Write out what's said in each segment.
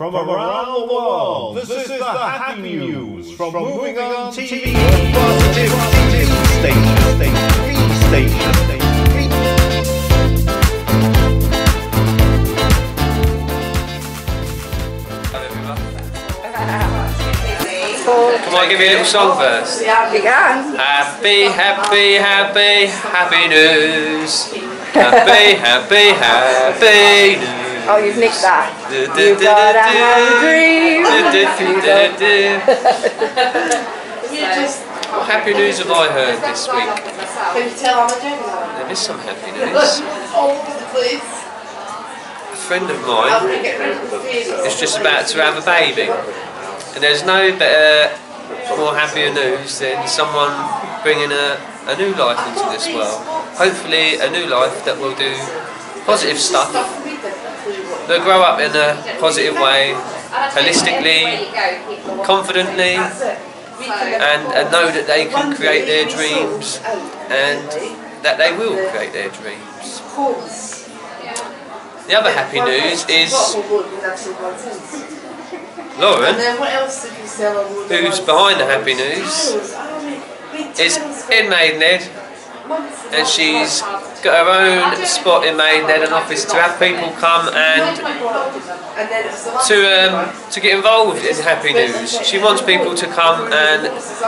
from around the world. This is the happy news from Moving On TV. Positive station, station, station, station. Come on, give me a little song first. Yeah, we can. Happy, happy, happy, happy news. Happy, happy, happy news. Oh, you've nicked that. Du- du- You du- gotta du- have a dream. du. What happy news have I heard this week? Can you tell I'm a gentleman? There is some happy news. Please. A friend of mine gonna get rid of the fears. is just about to have a baby. And there's no better, more happier news than someone bringing a, a new life into this world. Hopefully a new life that will do positive stuff. They'll grow up in a positive way, holistically, confidently, and, and know that they can create their dreams and that they will create their dreams. The other happy news is Lauren, who's behind the happy news, is in Maidenhead and she's got her own spot in Maidenhead, an office to have people come and to um, to get involved in Happy News. She wants people to come and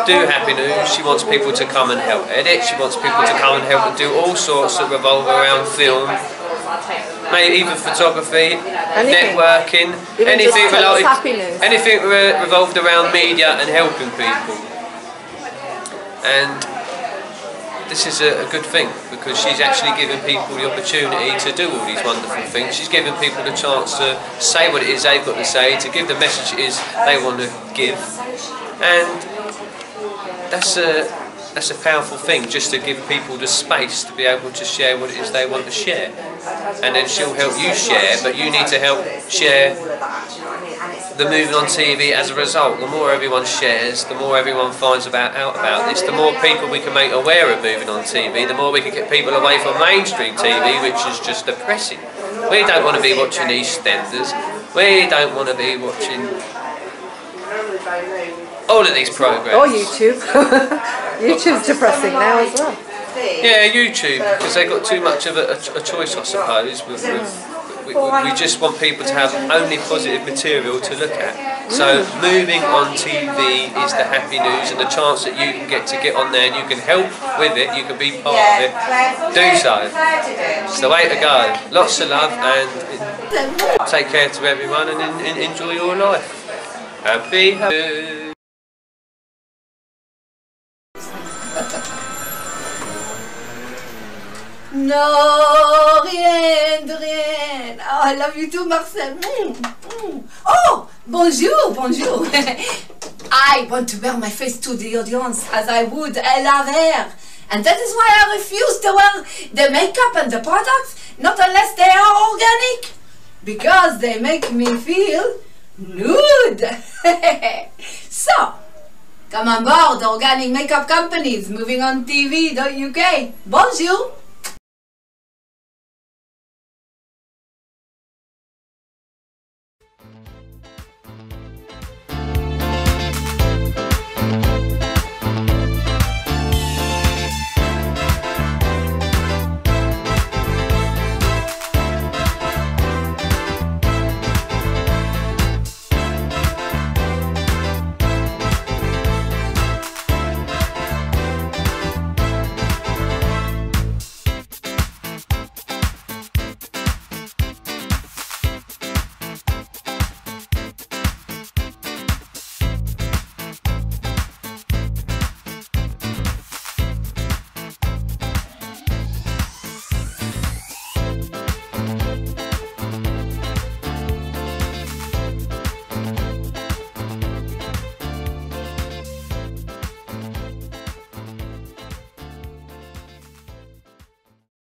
do Happy News. She wants people to come and help edit. She wants people to come and help and do all sorts that revolve around film, maybe even photography, Anything. networking, Even anything just tell us related, anything re- revolved around media and helping people. And this is a, a good thing because she's actually giving people the opportunity to do all these wonderful things. She's giving people the chance to say what it is they've got to say, to give the message it is they want to give, and that's a that's a powerful thing. Just to give people the space to be able to share what it is they want to share, and then she'll help you share, but you need to help share the moving on TV as a result. The more everyone shares, the more everyone finds about out about this, the more people we can make aware of moving on TV, the more we can get people away from mainstream TV, which is just depressing. We don't want to be watching EastEnders. We don't want to be watching all of these programs. Or YouTube. YouTube's depressing now as well. Yeah, YouTube, because they've got too much of a, a, a choice, I suppose. With, with, we, we just want people to have only positive material to look at. So moving on TV is the happy news and the chance that you can get to get on there and you can help with it, you can be part of it. Do so. It's the way to go. Lots of love and take care to everyone and en- en- enjoy your life. Happy, happy. No, I love you too, Marcel. Mm, mm. Oh, bonjour, bonjour. I want to wear my face to the audience as I would a laver. And that is why I refuse to wear the makeup and the products, not unless they are organic. Because they make me feel nude. so, come on board, organic makeup companies, moving on TV.uk. Bonjour.